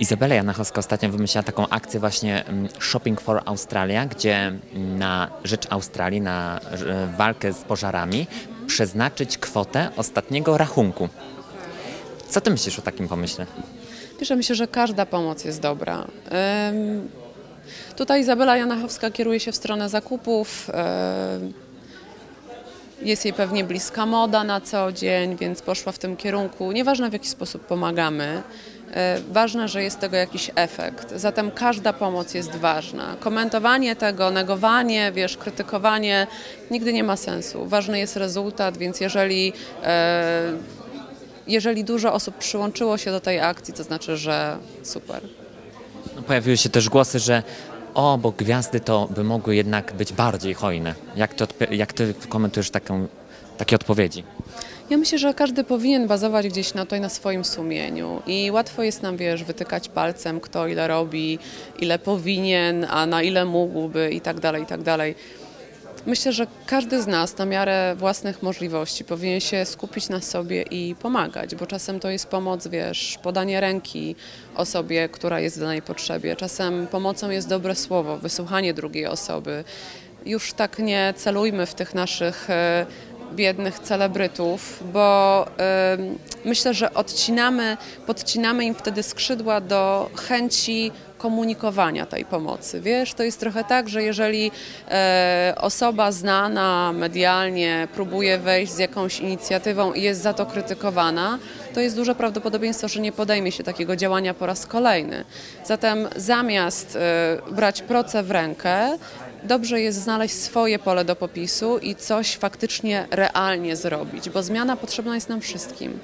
Izabela Janachowska ostatnio wymyśliła taką akcję właśnie mm, Shopping for Australia, gdzie na rzecz Australii, na walkę z pożarami przeznaczyć kwotę ostatniego rachunku. Co ty myślisz o takim pomyśle? Ja myślę, że każda pomoc jest dobra. Tutaj Izabela Janachowska kieruje się w stronę zakupów. jest jej pewnie bliska moda na co dzień, więc poszła w tym kierunku. Nieważne w jaki sposób pomagamy, ważne, że jest tego jakiś efekt. Zatem każda pomoc jest ważna. Komentowanie tego, negowanie, wiesz, krytykowanie nigdy nie ma sensu. Ważny jest rezultat, więc jeżeli, e, jeżeli dużo osób przyłączyło się do tej akcji, to znaczy, że super. No, pojawiły się też głosy, że o, bo gwiazdy to by mogły jednak być bardziej hojne. Jak ty, jak ty komentujesz taką, takie odpowiedzi? Ja myślę, że każdy powinien bazować gdzieś na to i na swoim sumieniu. I łatwo jest nam, wiesz, wytykać palcem, kto ile robi, ile powinien, a na ile mógłby i tak dalej, i tak dalej. Myślę, że każdy z nas na miarę własnych możliwości powinien się skupić na sobie i pomagać, bo czasem to jest pomoc, wiesz, podanie ręki osobie, która jest w danej potrzebie. Czasem pomocą jest dobre słowo, wysłuchanie drugiej osoby. Już tak nie celujmy w tych naszych e, biednych celebrytów, bo ym, myślę, że odcinamy, podcinamy im wtedy skrzydła do chęci komunikowania tej pomocy. Wiesz, to jest trochę tak, że jeżeli e, osoba znana medialnie próbuje wejść z jakąś inicjatywą i jest za to krytykowana, to jest duże prawdopodobieństwo, że nie podejmie się takiego działania po raz kolejny. Zatem zamiast e, brać proce w rękę, dobrze jest znaleźć swoje pole do popisu i coś faktycznie realnie zrobić, bo zmiana potrzebna jest nam wszystkim.